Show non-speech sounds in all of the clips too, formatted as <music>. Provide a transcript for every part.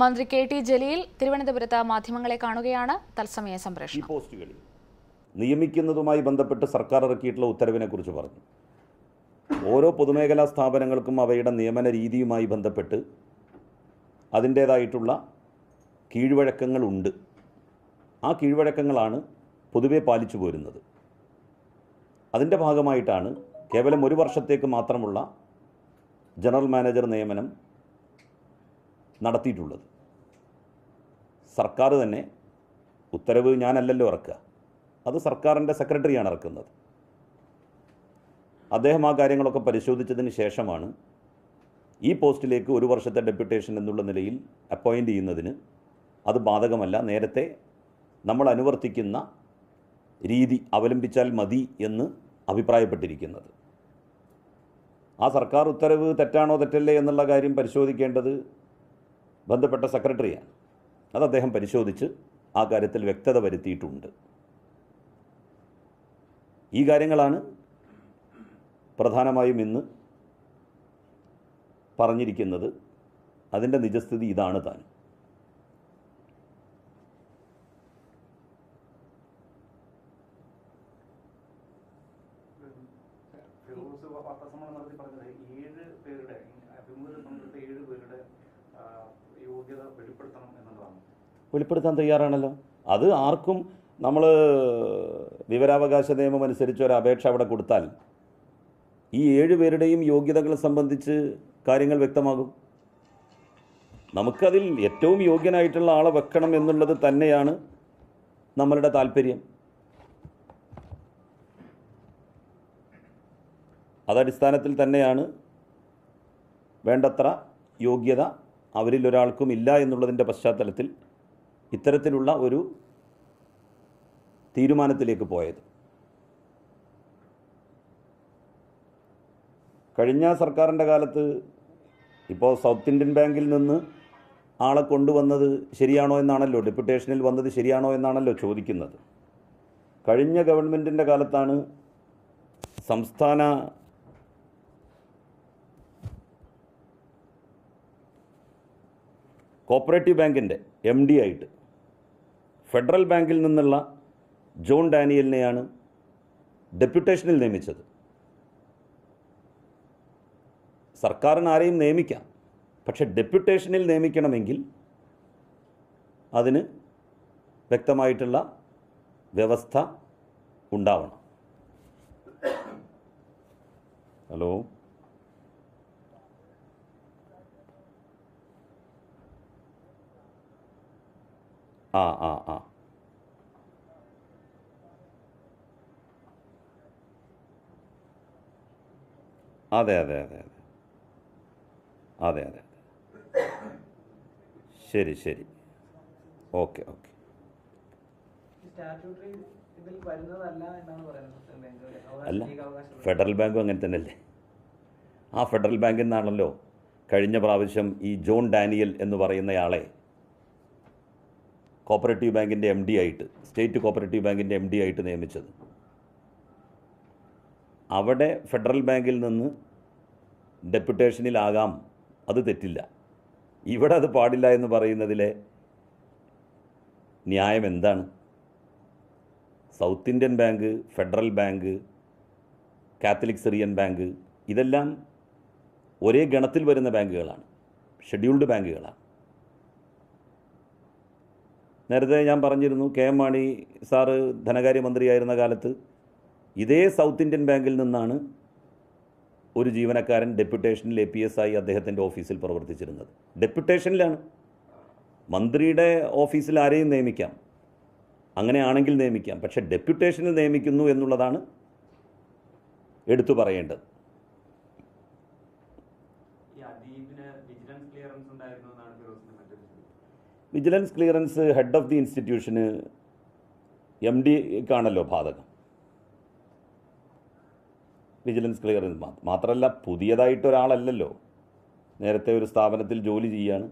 മന്ത്രി K T Jaleel തിരുവനന്തപുരത്ത് മാധ്യമങ്ങളെ കാണുകയാണ്. തത്സമയ സംപ്രേഷണം. പോസ്റ്റുകളിൽ നിയമിക്കുന്നതുമായി ബന്ധപ്പെട്ട് സർക്കാർ ഇറക്കിയിട്ടുള്ള ഉത്തരവിനെ കുറിച്ച് പറഞ്ഞു. ഓരോ പൊതുമേഖലാ സ്ഥാപനങ്ങൾക്കും അവയുടെ നിയമന രീതിയുമായി ബന്ധപ്പെട്ട് അതിന്റേതായിട്ടുള്ള കീഴ്വഴക്കങ്ങളുണ്ട്. ആ കീഴ്വഴക്കങ്ങളാണ് പൊതുവെ പാലിച്ചു പോരുന്നത്. അതിന്റെ ഭാഗമായിട്ടാണ് കേവലം ഒരു വർഷത്തേക്ക് മാത്രമുള്ള ജനറൽ മാനേജർ നിയമനം നടത്തിയിട്ടുള്ളത്. സർക്കാർ തന്നെ ഉത്തരവ് ഞാനല്ലല്ലോ ഇറക്കുക. അത് സർക്കാരിന്റെ സെക്രട്ടറിയാണ് ഇറക്കുന്നത്. അദ്ദേഹം ആ കാര്യങ്ങളൊക്കെ പരിശോധിച്ചതിന് ശേഷമാണ് ഈ പോസ്റ്റിലേക്ക് ഒരു വർഷത്തെ ഡെപ്യൂട്ടേഷൻ എന്നുള്ള നിലയിൽ അപ്പോയിന്റ് ചെയ്യുന്നതിന് അത് ബാധകമല്ല. നേരത്തെ നമ്മൾ അനുവർത്തിക്കുന്ന രീതി അവലംബിച്ചാൽ മതി എന്ന് അഭിപ്രായപ്പെട്ടിരിക്കുന്നത്. ആ സർക്കാർ ഉത്തരവ് തെറ്റാണോ തെറ്റല്ലേ എന്നുള്ള കാര്യം പരിശോധിക്കേണ്ടത് ബന്ധപ്പെട്ട സെക്രട്ടറിയാണ്. അത് അദ്ദേഹം പരിശോധിച്ച് ആ കാര്യത്തിൽ വ്യക്തത വരുത്തിയിട്ടുണ്ട്. ഈ കാര്യങ്ങളാണ് പ്രധാനമായും ഇന്ന് പറഞ്ഞിരിക്കുന്നത്. അതിന്റെ നിജസ്ഥിതി ഇതാണ് താൻ. ഫിറോസ് പറഞ്ഞത് ഏഴ് പേരുടെ അഭിമുഖത്തിൽ ഏഴ് പേരുടെ യോഗ്യത വെളിപ്പെടുത്താൻ തയ്യാറാണല്ലോ? അത് ആർക്കും നമ്മൾ വിവരാവകാശ നിയമം അനുസരിച്ച് ഒരു അപേക്ഷ അവിടെ കൊടുത്താൽ ഈ ഏഴ് പേരുടെയും യോഗ്യതകൾ സംബന്ധിച്ച് കാര്യങ്ങൾ വ്യക്തമാകും. നമുക്കതിൽ ഏറ്റവും യോഗ്യനായിട്ടുള്ള ആളെ വെക്കണം എന്നുള്ളത് തന്നെയാണ് നമ്മളുടെ താല്പര്യം. അതടിസ്ഥാനത്തിൽ തന്നെയാണ് വേണ്ടത്ര യോഗ്യത അവരിൽ ഒരാൾക്കും ഇല്ല എന്നുള്ളതിന്റെ പശ്ചാത്തലത്തിൽ ഇത്തരത്തിലുള്ള ഒരു തീരുമാനത്തിലേക്ക് പോയത്. കഴിഞ്ഞ സർക്കാരിന്റെ കാലത്ത് ഇപ്പോൾ സൗത്ത് ഇന്ത്യൻ ബാങ്കിൽ നിന്ന് ആളെ കൊണ്ടുവന്നത് ശരിയാണോ എന്നാണല്ലോ ഡെപ്യൂട്ടേഷനിൽ വന്നത് ശരിയാണോ എന്നാണല്ലോ ചോദിക്കുന്നത്. കഴിഞ്ഞ ഗവൺമെന്റിന്റെ കാലത്താണ് സംസ്ഥാന കോപ്പറേറ്റീവ് ബാങ്കിന്റെ എം ഡി ആയിട്ട് ഫെഡറൽ ബാങ്കിൽ നിന്നുള്ള ജോൺ ഡാനിയലിനെയാണ് ഡെപ്യൂട്ടേഷനിൽ നിയമിച്ചത്. സർക്കാരിന് ആരെയും നിയമിക്കാം. പക്ഷെ ഡെപ്യൂട്ടേഷനിൽ നിയമിക്കണമെങ്കിൽ അതിന് വ്യക്തമായിട്ടുള്ള വ്യവസ്ഥ ഉണ്ടാവണം. ഹലോ? ആ ആ ആ. അതെ അതെ അതെ അതെ. അതെ അതെ ശരി ശരി. Okay okay. അല്ല ഫെഡറൽ ബാങ്കും അങ്ങനെ തന്നെയല്ലേ? ആ ഫെഡറൽ ബാങ്കിൽ നിന്നാണല്ലോ കഴിഞ്ഞ പ്രാവശ്യം ഈ ജോൺ ഡാനിയൽ എന്ന് പറയുന്നയാളെ കോപ്പറേറ്റീവ് ബാങ്കിന്റെ എം ഡി ആയിട്ട് സ്റ്റേറ്റ് കോപ്പറേറ്റീവ് ബാങ്കിന്റെ എം ഡി ആയിട്ട് നിയമിച്ചത്. അവിടെ ഫെഡറൽ ബാങ്കിൽ നിന്ന് ഡെപ്യൂട്ടേഷനിലാകാം അത് തെറ്റില്ല. ഇവിടെ അത് പാടില്ല എന്ന് പറയുന്നതിലെ ന്യായം എന്താണ്? South Indian bank federal bank Catholic Syrian bank ഇതെല്ലാം ഒരേ ഗണത്തിൽ വരുന്ന ബാങ്കുകളാണ് ഷെഡ്യൂൾഡ് ബാങ്കുകളാണ്. നേരത്തെ ഞാൻ പറഞ്ഞിരുന്നു കെ എം മാണി സാറ് ധനകാര്യമന്ത്രിയായിരുന്ന കാലത്ത് ഇതേ സൗത്ത് ഇന്ത്യൻ ബാങ്കിൽ നിന്നാണ് ഒരു ജീവനക്കാരൻ ഡെപ്യൂട്ടേഷനിൽ എ പി എസ് ആയി അദ്ദേഹത്തിന്റെ ഓഫീസിൽ പ്രവർത്തിച്ചിരുന്നത്. ഡെപ്യൂട്ടേഷനിലാണ്. മന്ത്രിയുടെ ഓഫീസിൽ ആരെയും നിയമിക്കാം. അങ്ങനെയാണെങ്കിൽ നിയമിക്കാം. പക്ഷേ ഡെപ്യൂട്ടേഷനിൽ നിയമിക്കുന്നു എന്നുള്ളതാണ് എടുത്തു പറയേണ്ടത് ഈ അദീബിന് വിജിലൻസ് ക്ലിയറൻസ് ഉണ്ടായിരുന്നു എന്നാണ് ഫിറോസിന്റെ മറ്റൊരു ചോദ്യം vigilance clearance head of the ഇൻസ്റ്റിറ്റ്യൂഷന് M ഡിക്കാണല്ലോ ബാധകം. വിജിലൻസ് ക്ലിയറൻസ് മാത്രമല്ല പുതിയതായിട്ട് ഒരാളല്ലല്ലോ. നേരത്തെ ഒരു സ്ഥാപനത്തിൽ ജോലി ചെയ്യാണ്.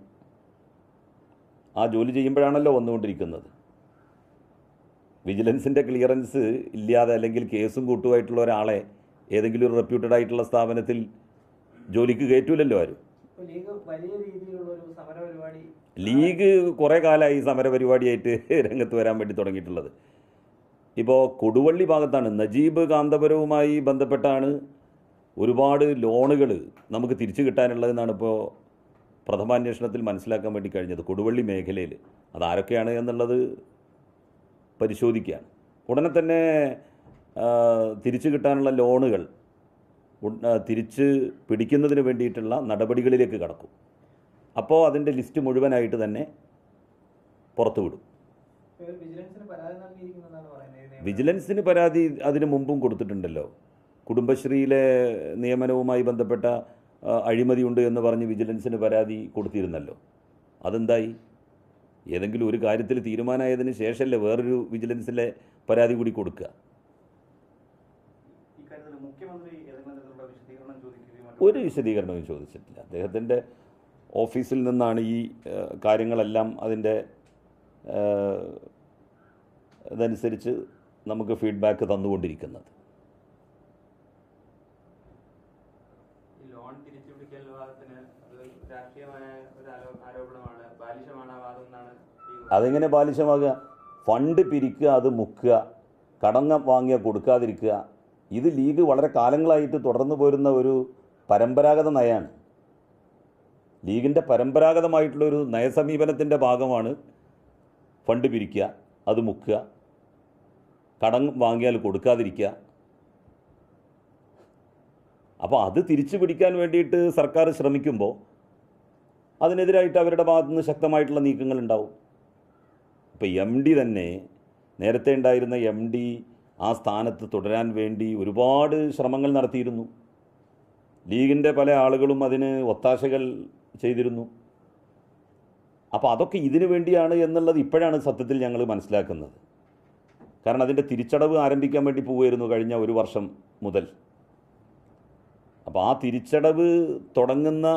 ആ ജോലി ചെയ്യുമ്പോഴാണല്ലോ വന്നുകൊണ്ടിരിക്കുന്നത്. വിജിലൻസിന്റെ ക്ലിയറൻസ് ഇല്ലാതെ അല്ലെങ്കിൽ കേസും കൂട്ടുമായിട്ടുള്ള ഒരാളെ ഏതെങ്കിലും ഒരു റെപ്യൂട്ടഡ് ആയിട്ടുള്ള സ്ഥാപനത്തിൽ ജോലിക്ക് കയറ്റൂലല്ലോ ആരും. വലിയ രീതിയിലുള്ള ഒരു ലീഗ് കുറേ കാലമായി സമരപരിപാടിയായിട്ട് <laughs> രംഗത്ത് വരാൻ വേണ്ടി തുടങ്ങിയിട്ടുള്ളത്. ഇപ്പോൾ കൊടുവള്ളി ഭാഗത്താണ് നജീബ് കാന്തപുരവുമായി ബന്ധപ്പെട്ടാണ് ഒരുപാട് ലോണുകൾ നമുക്ക് തിരിച്ചു കിട്ടാനുള്ളതെന്നാണ് ഇപ്പോൾ പ്രഥമാന്വേഷണത്തിൽ മനസ്സിലാക്കാൻ വേണ്ടി കഴിഞ്ഞത്. കൊടുവള്ളി മേഖലയിൽ അതാരൊക്കെയാണ് എന്നുള്ളത് പരിശോധിക്കുകയാണ്. ഉടനെ തന്നെ തിരിച്ചു കിട്ടാനുള്ള ലോണുകൾ തിരിച്ച് പിടിക്കുന്നതിന് വേണ്ടിയിട്ടുള്ള നടപടികളിലേക്ക് കടക്കും. അപ്പോൾ അതിന്റെ ലിസ്റ്റ് മുഴുവനായിട്ട് തന്നെ പുറത്തു വിടും വിജിലൻസിന് പരാതി അതിന് മുമ്പും കൊടുത്തിട്ടുണ്ടല്ലോ. കുടുംബശ്രീയിലെ നിയമനവുമായി ബന്ധപ്പെട്ട അഴിമതിയുണ്ട് എന്ന് പറഞ്ഞ് വിജിലൻസിന് പരാതി കൊടുത്തിരുന്നല്ലോ. അതെന്തായി? ഏതെങ്കിലും ഒരു കാര്യത്തിൽ തീരുമാനമായതിന് ശേഷമല്ലേ വേറൊരു വിജിലൻസിലെ പരാതി കൂടി കൊടുക്കുക. ഒരു വിശദീകരണവും ചോദിച്ചിട്ടില്ല. അദ്ദേഹത്തിന്റെ ഓഫീസിൽ നിന്നാണ് ഈ കാര്യങ്ങളെല്ലാം അതിന്റെ ഇതനുസരിച്ച് നമുക്ക് ഫീഡ്ബാക്ക് തന്നുകൊണ്ടിരിക്കുന്നത്. അതെങ്ങനെ ബാലിശമാകുക? ഫണ്ട് പിരിക്കുക അത് മുക്കുക കടങ്ങ വാങ്ങിയ കൊടുക്കാതിരിക്കുക. ഇത് ലീഗ് വളരെ കാലങ്ങളായിട്ട് തുടർന്നു പോരുന്ന ഒരു പരമ്പരാഗത നയമാണ്. ലീഗിന്റെ പരമ്പരാഗതമായിട്ടുള്ള ഒരു നയസമീപനത്തിന്റെ ഭാഗമാണ് ഫണ്ട് പിരിക്കുക അത് മുക്കുക കടം വാങ്ങിയാൽ കൊടുക്കാതിരിക്കുക. അപ്പോൾ അത് തിരിച്ചു പിടിക്കാൻ വേണ്ടിയിട്ട് സർക്കാർ ശ്രമിക്കുമ്പോൾ അതിനെതിരായിട്ട് അവരുടെ ഭാഗത്തു നിന്ന് ശക്തമായിട്ടുള്ള നീക്കങ്ങൾ ഉണ്ടാവും. ഇപ്പോൾ എം ഡി തന്നെ നേരത്തെ ഉണ്ടായിരുന്ന എം ഡി ആ സ്ഥാനത്ത് തുടരാൻ വേണ്ടി ഒരുപാട് ശ്രമങ്ങൾ നടത്തിയിരുന്നു. ലീഗിന്റെ പല ആളുകളും അതിന് ഒത്താശകൾ ചെയ്തിരുന്നു. അപ്പോൾ അതൊക്കെ ഇതിനു വേണ്ടിയാണ് എന്നുള്ളത് ഇപ്പോഴാണ് സത്യത്തിൽ ഞങ്ങൾ മനസ്സിലാക്കുന്നത്. കാരണം അതിന്റെ തിരിച്ചടവ് ആരംഭിക്കാൻ വേണ്ടി പോവുമായിരുന്നു കഴിഞ്ഞ ഒരു വർഷം മുതൽ. അപ്പോൾ ആ തിരിച്ചടവ് തുടങ്ങുന്ന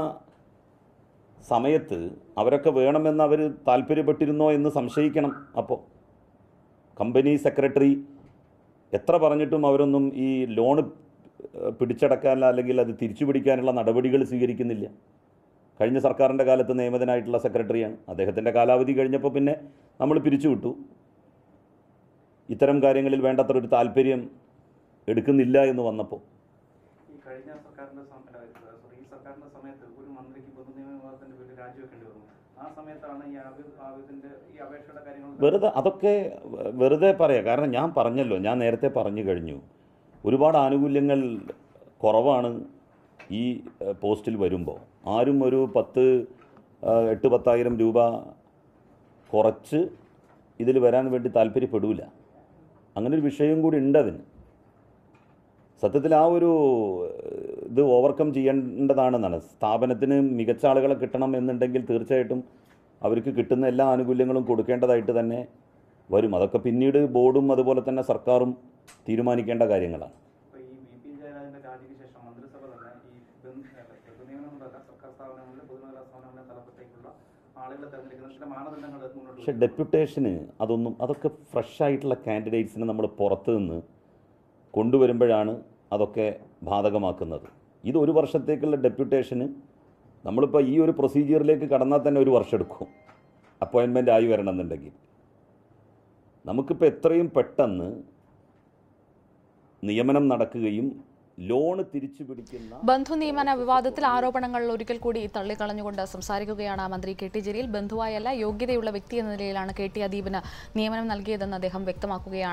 സമയത്ത് അവരൊക്കെ വേണമെന്ന് അവർ താല്പര്യപ്പെട്ടിരുന്നോ എന്ന് സംശയിക്കണം അപ്പോൾ കമ്പനി സെക്രട്ടറി എത്ര പറഞ്ഞിട്ടും അവരൊന്നും ഈ ലോണ് പിടിച്ചടക്കാൻ അല്ലെങ്കിൽ അത് തിരിച്ചു പിടിക്കാനുള്ള നടപടികൾ സ്വീകരിക്കുന്നില്ല. കഴിഞ്ഞ സർക്കാരിന്റെ കാലത്ത് നിയമിതനായിട്ടുള്ള സെക്രട്ടറിയാണ്. അദ്ദേഹത്തിന്റെ കാലാവധി കഴിഞ്ഞപ്പോൾ പിന്നെ നമ്മൾ പിരിച്ചുവിട്ടു ഇത്തരം കാര്യങ്ങളിൽ വേണ്ടത്ര ഒരു താല്പര്യം എടുക്കുന്നില്ല എന്ന് വന്നപ്പോൾ. കഴിഞ്ഞ ഈ സമയത്ത് ഒരു മന്ത്രിക്ക് പൊതുനിയമ വിഭാഗത്തിന്റെ പേരിൽ രാജിവെക്കേണ്ടി വന്നു. ആ സമയത്താണ് ഈ ഈ അപേക്ഷയുടെ കാര്യങ്ങൾ വെറുതെ അതൊക്കെ വെറുതെ പറയാം. കാരണം ഞാൻ പറഞ്ഞല്ലോ ഞാൻ നേരത്തെ പറഞ്ഞു കഴിഞ്ഞു. ഒരുപാട് ആനുകൂല്യങ്ങൾ കുറവാണ് ഈ പോസ്റ്റിൽ വരുമ്പോൾ. ആരും ഒരു പത്ത് എട്ട് പത്തായിരം രൂപ കുറച്ച് ഇതിൽ വരാൻ വേണ്ടി താല്പര്യപ്പെടില്ല അങ്ങനെ ഒരു വിഷയം കൂടി ഉണ്ട് അതിന്. സത്യത്തിൽ ആ ഒരു ഇത് ഓവർകം ചെയ്യേണ്ടതാണെന്നാണ്. സ്ഥാപനത്തിന് മികച്ച ആളുകളെ കിട്ടണം എന്നുണ്ടെങ്കിൽ തീർച്ചയായിട്ടും അവർക്ക് കിട്ടുന്ന എല്ലാ ആനുകൂല്യങ്ങളും കൊടുക്കേണ്ടതായിട്ട് തന്നെ വരും. അതൊക്കെ പിന്നീട് ബോർഡും അതുപോലെ തന്നെ സർക്കാരും തീരുമാനിക്കേണ്ട കാര്യങ്ങളാണ്. പക്ഷെ. ഡെപ്യൂട്ടേഷന് അതൊന്നും അതൊക്കെ ഫ്രഷ് ആയിട്ടുള്ള കാൻഡിഡേറ്റ്സിനെ നമ്മൾ പുറത്ത് നിന്ന് കൊണ്ടുവരുമ്പോഴാണ് അതൊക്കെ ബാധകമാക്കുന്നത് ഇത് ഒരു വർഷത്തേക്കുള്ള ഡെപ്യൂട്ടേഷന് നമ്മളിപ്പോൾ ഈ ഒരു പ്രൊസീജിയറിലേക്ക് കടന്നാൽ തന്നെ ഒരു വർഷം എടുക്കും അപ്പോയിൻമെന്റ് ആയി വരണമെന്നുണ്ടെങ്കിൽ നമുക്കിപ്പോൾ എത്രയും പെട്ടെന്ന് നിയമനം നടക്കുകയും ലോണ് തിരിച്ചു പിടിക്കുന്ന ബന്ധു നിയമന വിവാദത്തിൽ ആരോപണങ്ങൾ ഒരിക്കൽ കൂടി തള്ളിക്കളഞ്ഞുകൊണ്ട് സംസാരിക്കുകയാണ് മന്ത്രി കെ ടി ജലീൽ. ബന്ധുവായല്ല യോഗ്യതയുള്ള വ്യക്തി എന്ന നിലയിലാണ് കെ ടി അദീപിന് നിയമനം നൽകിയതെന്ന് അദ്ദേഹം വ്യക്തമാക്കുകയാണ്.